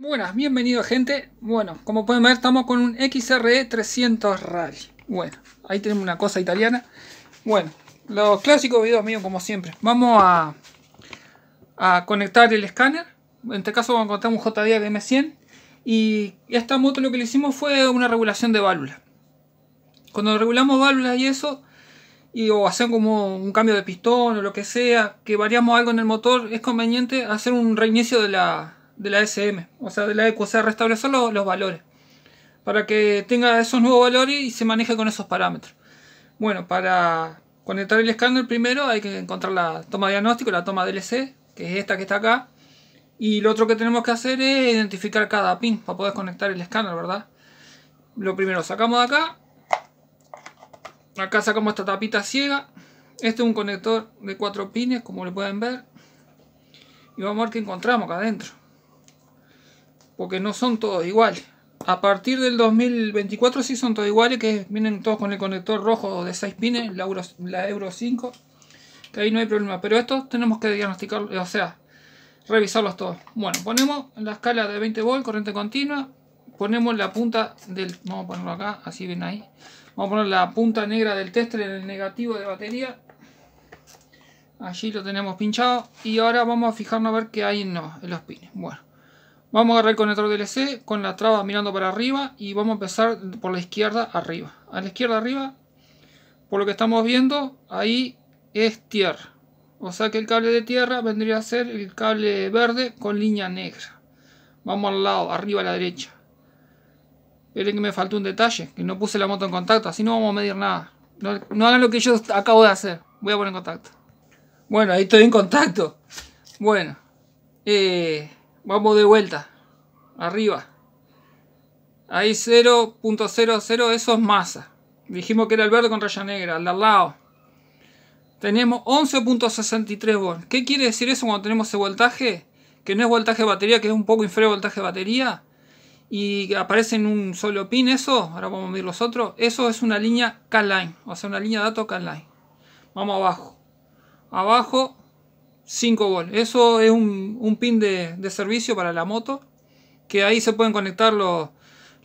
Buenas, bienvenidos gente. Bueno, como pueden ver estamos con un XRE 300 Rally. Bueno, ahí tenemos una cosa italiana. Bueno, los clásicos videos míos como siempre. Vamos a, conectar el escáner. En este caso vamos a conectar un JDA de M100. Y esta moto lo que le hicimos fue una regulación de válvulas. Cuando regulamos válvulas y eso, y, o hacer como un cambio de pistón o lo que sea, que variamos algo en el motor, es conveniente hacer un reinicio de la, de la SM, o sea, de la EQ, o restablecer los, los valores, para que tenga esos nuevos valores y se maneje con esos parámetros. Bueno, para conectar el escáner primero hay que encontrar la toma de diagnóstico, la toma DLC, que es esta que está acá, y lo otro que tenemos que hacer es identificar cada pin para poder conectar el escáner, ¿verdad? Lo primero sacamos de acá Acá sacamos esta tapita ciega. Este es un conector de cuatro pines, como lo pueden ver. Y vamos a ver qué encontramos acá adentro. Porque no son todos iguales. A partir del 2024 sí son todos iguales, que vienen todos con el conector rojo de 6 pines, la Euro, la Euro 5. Que ahí no hay problema. Pero estos tenemos que diagnosticar, o sea, revisarlos todos. Bueno, ponemos la escala de 20 volt, corriente continua. Ponemos la punta del... Vamos a ponerlo acá, así ven ahí. Vamos a poner la punta negra del tester en el negativo de batería. Allí lo tenemos pinchado. Y ahora vamos a fijarnos a ver qué hay en los, pines. Bueno, vamos a agarrar el conector DLC con la traba mirando para arriba. Y vamos a empezar por la izquierda arriba. A la izquierda arriba, por lo que estamos viendo, ahí es tierra. O sea que el cable de tierra vendría a ser el cable verde con línea negra. Vamos al lado, arriba a la derecha. Esperen que me faltó un detalle, que no puse la moto en contacto, así no vamos a medir nada. No, hagan lo que yo acabo de hacer. Voy a poner en contacto. Bueno, ahí estoy en contacto. Bueno, eh, vamos de vuelta. Arriba. Ahí 0.00, eso es masa. Dijimos que era el verde con raya negra, al lado. Tenemos 11.63 volts. ¿Qué quiere decir eso cuando tenemos ese voltaje? Que no es voltaje de batería, que es un poco inferior al voltaje de batería y aparece en un solo pin eso, ahora vamos a ver los otros, eso es una línea K-Line, o sea una línea de datos K-Line. Vamos abajo. Abajo 5 volts. Eso es un, pin de, servicio para la moto, que ahí se pueden conectar los,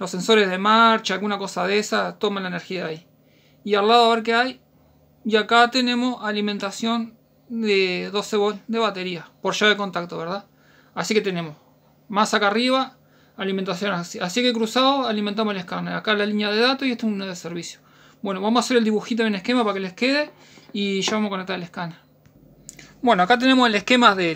sensores de marcha, alguna cosa de esa, toma la energía de ahí. Y al lado a ver qué hay. Y acá tenemos alimentación de 12 volts de batería, por llave de contacto, ¿verdad? Así que tenemos más acá arriba alimentación así. Así que cruzado alimentamos el escáner. Acá la línea de datos y esto es una de servicio. Bueno, vamos a hacer el dibujito en esquema para que les quede y ya vamos a conectar el escáner. Bueno, acá tenemos el esquema de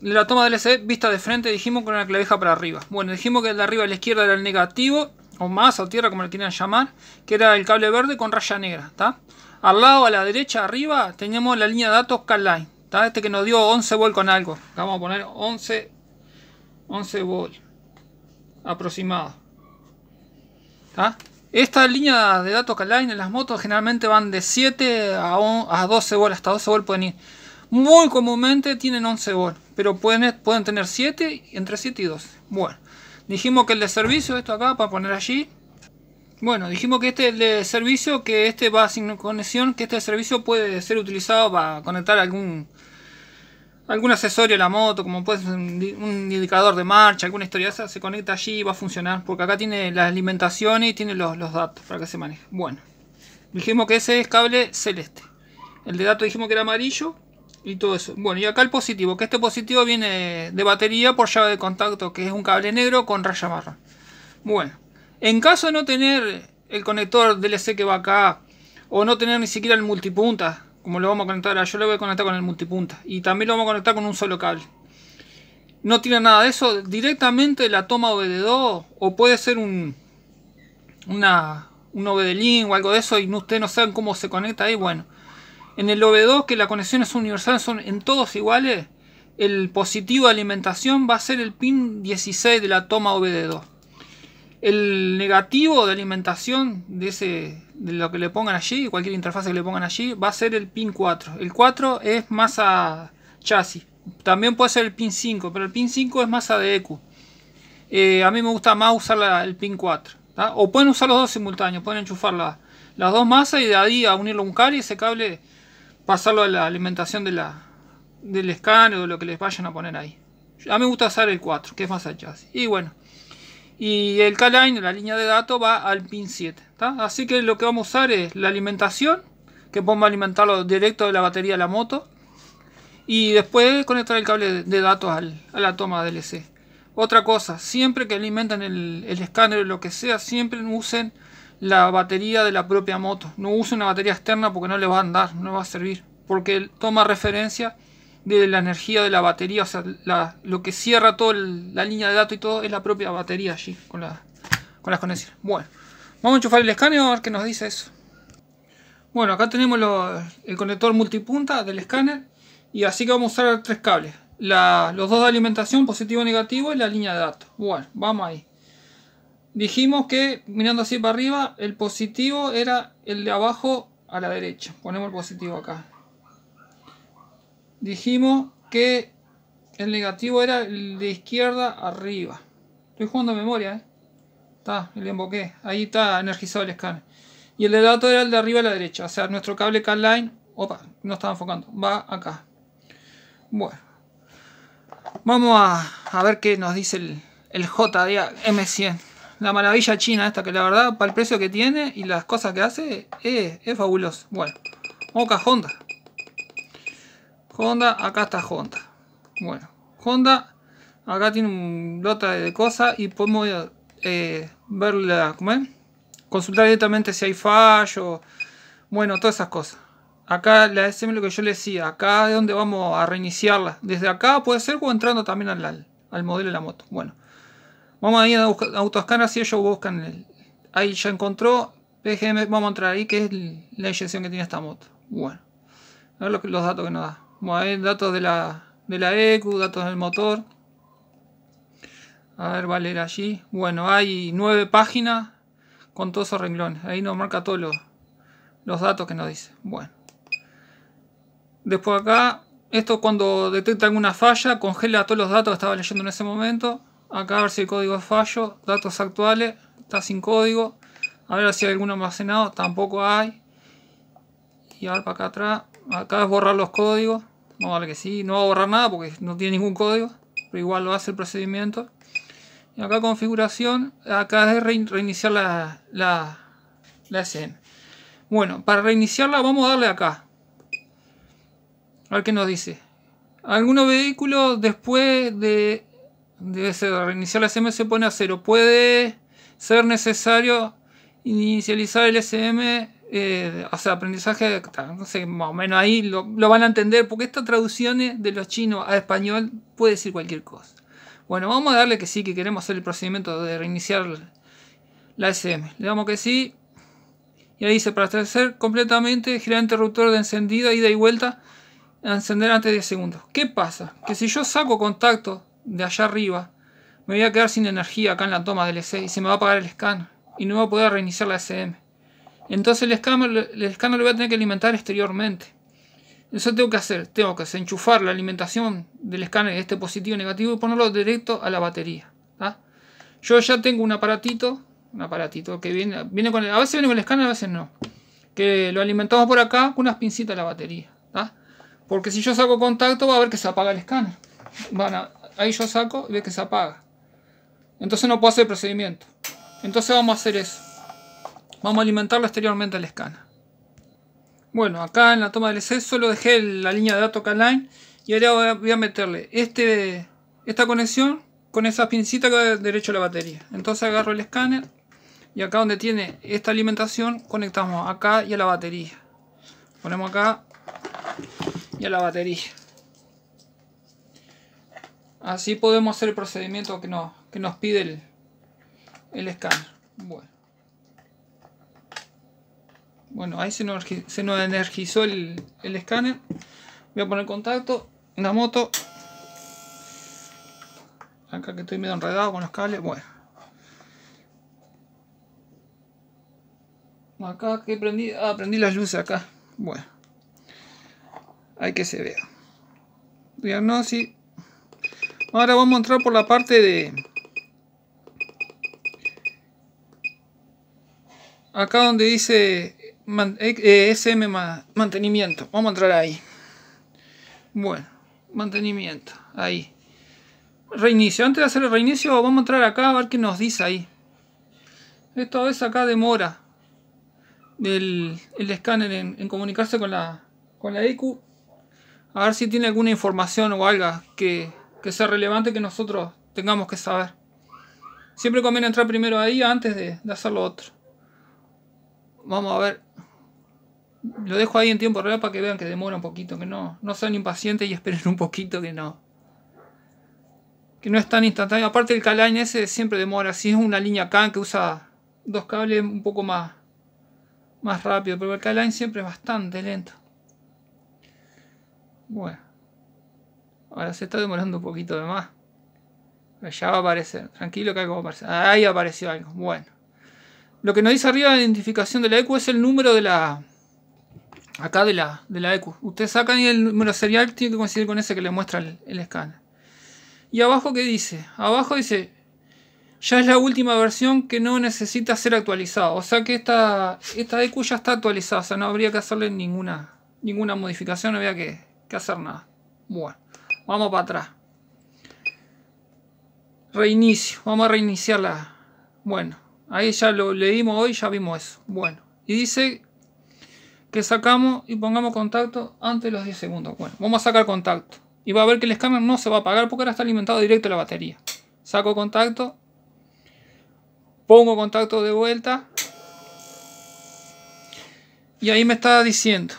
la toma del LCD vista de frente, dijimos con la clavija para arriba. Bueno, dijimos que el de arriba a la izquierda era el negativo, o más, o tierra, como le quieran llamar, que era el cable verde con raya negra, ¿está? Al lado, a la derecha, arriba, teníamos la línea de datos CalLine, ¿está? Este que nos dio 11 volt con algo. Vamos a poner 11, 11 volt aproximado. Esta línea de datos Caline en las motos generalmente van de 7 a, 12 volt, hasta 12 volt pueden ir. Muy comúnmente tienen 11 volt, pero pueden, pueden tener 7, entre 7 y 12. Bueno, dijimos que el de servicio, esto acá, para poner allí. Bueno, dijimos que este es el de servicio, que este va sin conexión, que este servicio puede ser utilizado para conectar algún algún accesorio a la moto, como puede ser un, indicador de marcha, alguna historia esa, se conecta allí y va a funcionar. Porque acá tiene la alimentación y tiene los, datos para que se maneje. Bueno, dijimos que ese es cable celeste. El de datos dijimos que era amarillo y todo eso. Bueno, y acá el positivo, que este positivo viene de batería por llave de contacto, que es un cable negro con raya marrón. Bueno, en caso de no tener el conector DLC que va acá, o no tener ni siquiera el multipunta, como lo vamos a conectar yo lo voy a conectar con el multipunta y también lo vamos a conectar con un solo cable. No tiene nada de eso directamente la toma OBD2 o puede ser un una un OBD-Link o algo de eso y ustedes no saben cómo se conecta ahí bueno. En el OBD2 que las conexiones universales son en todos iguales el positivo de alimentación va a ser el pin 16 de la toma OBD2 el negativo de alimentación de ese de lo que le pongan allí, cualquier interfaz que le pongan allí, va a ser el pin 4. El 4 es masa chasis. También puede ser el pin 5, pero el pin 5 es masa de EQ. Eh, a mí me gusta más usar el pin 4. O pueden usar los dos simultáneos, pueden enchufar las dos masas y de ahí a unirlo a un cable y ese cable pasarlo a la alimentación del escáner o lo que les vayan a poner ahí. A mí me gusta usar el 4, que es más allá. Y bueno. Y el K-Line, la línea de datos, va al pin 7. Así que lo que vamos a usar es la alimentación, que podemos alimentarlo directo de la batería de la moto. Y después conectar el cable de datos a la toma DLC. Otra cosa, siempre que alimenten el, el escáner o lo que sea, siempre usen la batería de la propia moto. No usen una batería externa porque no le va a andar, no va a servir. Porque toma referencia de la energía de la batería, o sea, lo que cierra toda la línea de datos y todo es la propia batería allí, con, la, con las conexiones. Bueno, vamos a enchufar el escáner a ver qué nos dice eso. Bueno, acá tenemos el conector multipunta del escáner y así que vamos a usar tres cables. los dos de alimentación, positivo y negativo, y la línea de datos. Bueno, vamos ahí. Dijimos que mirando así para arriba, el positivo era el de abajo a la derecha. Ponemos el positivo acá dijimos que el negativo era el de izquierda arriba. Estoy jugando a memoria, ¿eh? Está, el emboqué. Ahí está energizado el escáner. Y el de datos era el de arriba a la derecha. O sea, nuestro cable CAN-Line... Opa, no estaba enfocando. Va acá. Bueno. Vamos a, ver qué nos dice el, el JDA-M100. La maravilla china esta que la verdad, para el precio que tiene y las cosas que hace, es, es fabuloso. Bueno, vamos a Honda. Honda, acá está Honda. Bueno, Honda, acá tiene un lote de cosas y podemos eh, verla, ¿cómo es? Consultar directamente si hay fallo, bueno, todas esas cosas. Acá la SM lo que yo le decía, acá es donde vamos a reiniciarla. Desde acá puede ser o entrando también al, al modelo de la moto. Bueno, vamos a ir a Autoscanner si ellos buscan el, ahí ya encontró PGM, vamos a entrar ahí que es la inyección que tiene esta moto. Bueno, a ver los datos que nos da hay datos de la, de la ECU, datos del motor. A ver, va a allí. Bueno, hay nueve páginas con todos esos renglones. Ahí nos marca todos los, los datos que nos dice. Bueno. Después acá, esto cuando detecta alguna falla, congela todos los datos que estaba leyendo en ese momento. Acá a ver si el código es fallo. Datos actuales, está sin código. A ver si hay alguno almacenado, tampoco hay. Y a ver para acá atrás. Acá es borrar los códigos. No vale que sí, no va a borrar nada porque no tiene ningún código, pero igual lo hace el procedimiento. Y acá configuración, acá es reiniciar la, la, la. Bueno, para reiniciarla vamos a darle acá. A ver qué nos dice. Algunos vehículos después de, de reiniciar la SM se pone a cero. Puede ser necesario inicializar el SM eh, o sea, aprendizaje, no sé, más o menos ahí lo, van a entender, porque estas traducciones de los chinos a español puede decir cualquier cosa. Bueno, vamos a darle que sí, que queremos hacer el procedimiento de reiniciar la SM. Le damos que sí. Y ahí dice, para establecer completamente, girar el interruptor de encendido, ida y vuelta, encender antes de 10 segundos. ¿Qué pasa? Que si yo saco contacto de allá arriba, me voy a quedar sin energía acá en la toma del EC y se me va a apagar el scan y no voy a poder reiniciar la SM. Entonces el escáner, el escáner lo voy a tener que alimentar exteriormente. Eso tengo que hacer, tengo que enchufar la alimentación del escáner, este positivo y negativo, y ponerlo directo a la batería. Yo ya tengo un aparatito, un aparatito que viene, viene con el, a veces viene con el escáner, a veces no. Que lo alimentamos por acá con unas pincitas a la batería. Porque si yo saco contacto va a ver que se apaga el escáner. ahí yo saco y ve que se apaga. Entonces no puedo hacer el procedimiento. Entonces vamos a hacer eso. Vamos a alimentarlo exteriormente al escáner. Bueno, acá en la toma del EC solo dejé la línea de datos K-Line y ahora voy a, meterle este, esta conexión con esa pincita que va derecho a la batería. Entonces agarro el escáner y acá donde tiene esta alimentación conectamos acá y a la batería. Ponemos acá y a la batería. Así podemos hacer el procedimiento que nos, que nos pide el, el escáner. Bueno. Bueno, ahí se nos, energizó el, escáner. Voy a poner contacto. Una moto. Acá que estoy medio enredado con los cables. Bueno. Acá que prendí. Ah, prendí las luces acá. Bueno. Hay que se vea. Diagnosis. Ahora vamos a entrar por la parte de acá donde dice SM eh, mantenimiento. Vamos a entrar ahí. Bueno, mantenimiento. Ahí. reinicio. Antes de hacer el reinicio, vamos a entrar acá a ver qué nos dice ahí. Esto a veces acá demora el, el escáner en, comunicarse con la, con la EQ. A ver si tiene alguna información o algo que, que sea relevante que nosotros tengamos que saber. Siempre conviene entrar primero ahí antes de, de hacer lo otro. Vamos a ver. Lo dejo ahí en tiempo real para que vean que demora un poquito, que no, no sean impacientes y esperen un poquito que no. Que no es tan instantáneo. Aparte el K-Line ese siempre demora. Si es una línea CAN que usa dos cables un poco más, más rápido. Pero el K-Line siempre es bastante lento. Bueno. Ahora se está demorando un poquito de más. Ya va a aparecer. Tranquilo que algo va a aparecer. Ahí apareció algo. Bueno. Lo que nos dice arriba la identificación de la EQ es el número de la acá de la, de la EQ. Usted saca y el número serial tiene que coincidir con ese que le muestra el, escáner. Y abajo, ¿qué dice? Abajo dice, ya es la última versión que no necesita ser actualizada. O sea que esta, esta EQ ya está actualizada. O sea, no habría que hacerle ninguna, ninguna modificación, no había que, que hacer nada. Bueno, vamos para atrás. Reinicio. Vamos a reiniciarla. Bueno, ahí ya lo leímos hoy, ya vimos eso. Bueno, y dice que sacamos y pongamos contacto antes de los 10 segundos. Bueno, vamos a sacar contacto. Y va a ver que el escáner no se va a apagar porque ahora está alimentado directo la batería. Saco contacto. Pongo contacto de vuelta. Y ahí me está diciendo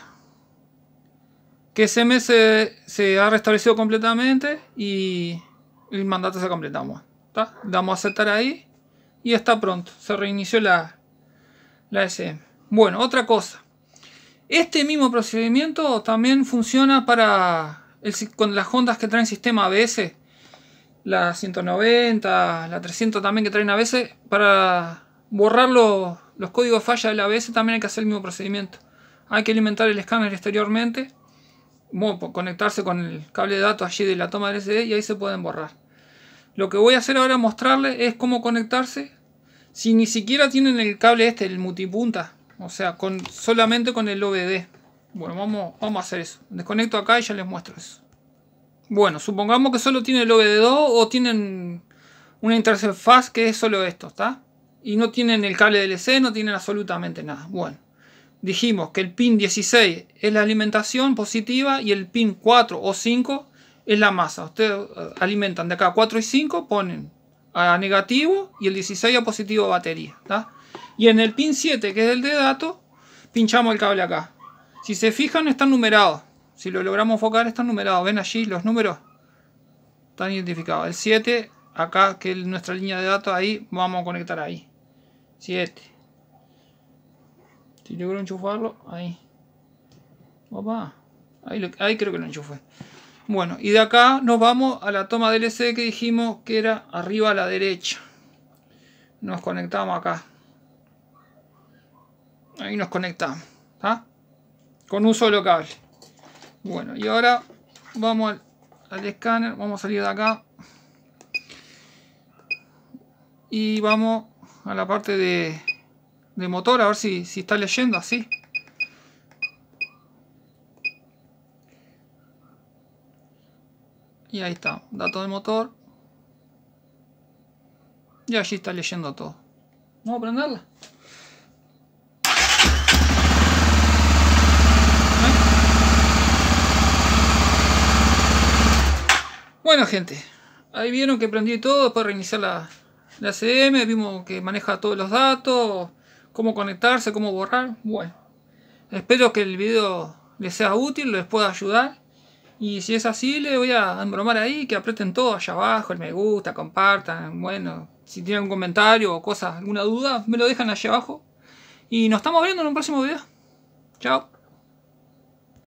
que ese mes se, ha restablecido completamente y el mandato se completamos. ¿Está? Damos a aceptar ahí y está pronto. Se reinició la, la SM. Bueno, otra cosa. Este mismo procedimiento también funciona para con las Hondas que traen sistema ABS. La 190, la 300 también que traen ABS. Para borrar los, códigos de falla del ABS también hay que hacer el mismo procedimiento. Hay que alimentar el escáner exteriormente. conectarse con el cable de datos allí de la toma del SD y ahí se pueden borrar. Lo que voy a hacer ahora es mostrarles es cómo conectarse si ni siquiera tienen el cable este, el multipunta o sea, con, solamente con el OBD. Bueno, vamos, a hacer eso. Desconecto acá y ya les muestro eso. Bueno, supongamos que solo tiene el OBD2 o tienen una interfaz que es solo esto, ¿está? Y no tienen el cable DLC, no tienen absolutamente nada. Bueno, dijimos que el pin 16 es la alimentación positiva y el pin 4 o 5 es la masa. Ustedes eh, alimentan de acá 4 y 5, ponen a negativo y el 16 a positivo batería, ¿está? Y en el pin 7, que es el de datos, pinchamos el cable acá. Si se fijan, están numerados. Si lo logramos enfocar, están numerados. ¿Ven allí los números? Están identificados. El 7, acá, que es nuestra línea de datos, ahí vamos a conectar ahí. 7. Si logro enchufarlo, ahí. Opa. Ahí, ahí creo que lo enchufé. Bueno, y de acá nos vamos a la toma DLC que dijimos que era arriba a la derecha. Nos conectamos acá. Ahí nos conectamos. Con un solo cable. Bueno, y ahora vamos al, escáner. Vamos a salir de acá. Y vamos a la parte de, de motor. A ver si, si está leyendo así. Y ahí está. Dato de motor. Y allí está leyendo todo. Vamos a prenderla. Bueno gente, ahí vieron que prendí todo, después reiniciar la, la CM, vimos que maneja todos los datos, cómo conectarse, cómo borrar. Bueno, espero que el video les sea útil, les pueda ayudar. Y si es así, les voy a embromar ahí, que aprieten todo allá abajo, el me gusta, compartan. Bueno, si tienen un comentario o cosas, alguna duda, me lo dejan allá abajo. Y nos estamos viendo en un próximo video. Chao.